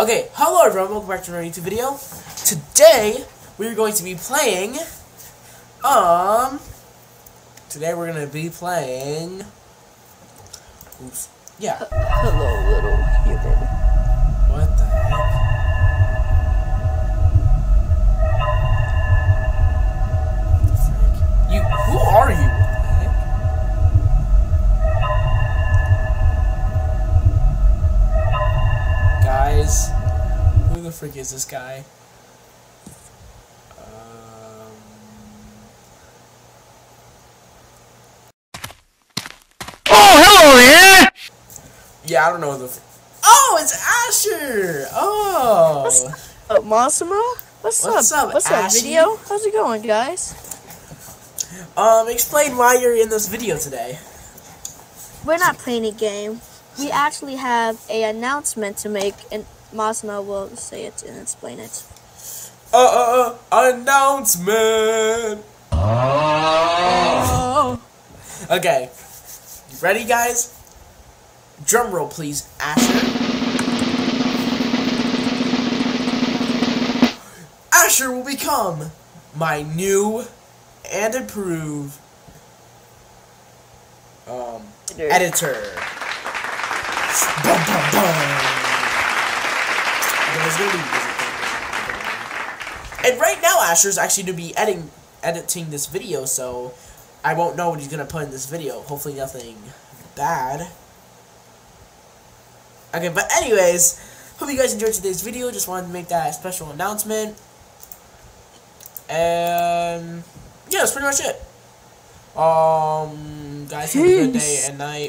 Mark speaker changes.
Speaker 1: Okay, hello everyone, welcome back to another YouTube video. Today, we're going to be playing, um, today we're going to be playing, oops, yeah.
Speaker 2: Hello, little human.
Speaker 1: Guys, who the frick is this guy? Um,
Speaker 3: Oh, hello there!
Speaker 1: yeah, I don't know who the. Fr- oh, it's Asher. Oh.
Speaker 2: Uh, Massimo? What's,
Speaker 1: What's
Speaker 2: up?
Speaker 1: up,
Speaker 2: What's
Speaker 1: Ashy?
Speaker 2: up, video? How's it going, guys?
Speaker 1: Um, explain why you're in this video today.
Speaker 2: We're not playing a game. We actually have a announcement to make, and Massimo will say it and explain it.
Speaker 1: Uh, uh, uh, announcement.
Speaker 2: Oh.
Speaker 1: Okay. You ready, guys? Drum roll, please, Asher. Asher will become my new and improved um, editor. Bum, bum, bum. There's gonna be music. And right now, Asher's actually to be editing editing this video, so I won't know what he's gonna put in this video. Hopefully, nothing bad. Okay, but anyways, hope you guys enjoyed today's video. Just wanted to make that special announcement. And yeah, that's pretty much it. Um, guys, have a good day and night.